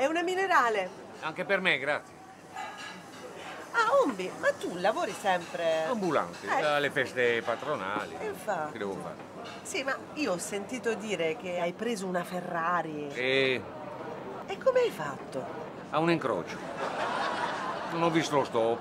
È una minerale. Anche per me, grazie. Ah, Ombi, ma tu lavori sempre... Ambulante, Eh. alle feste patronali. E infatti. Che devo fare? Sì, ma io ho sentito dire che hai preso una Ferrari. E E come hai fatto? a un incrocio. Non ho visto lo stop.